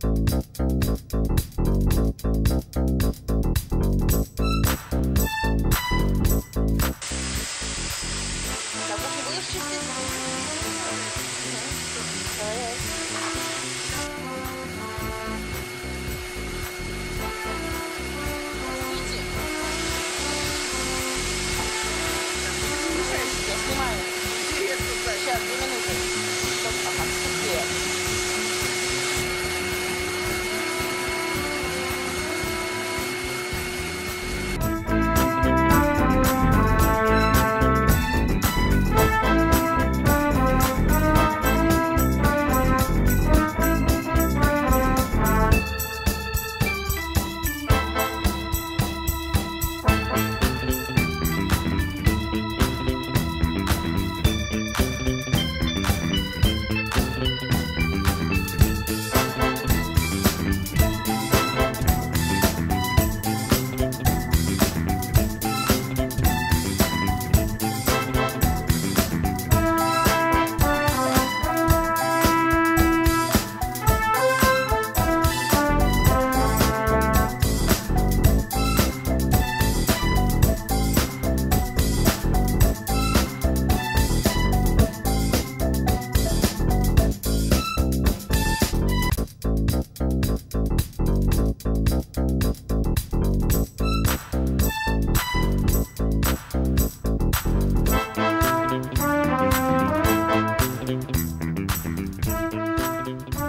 Double, will you shift it? Bye.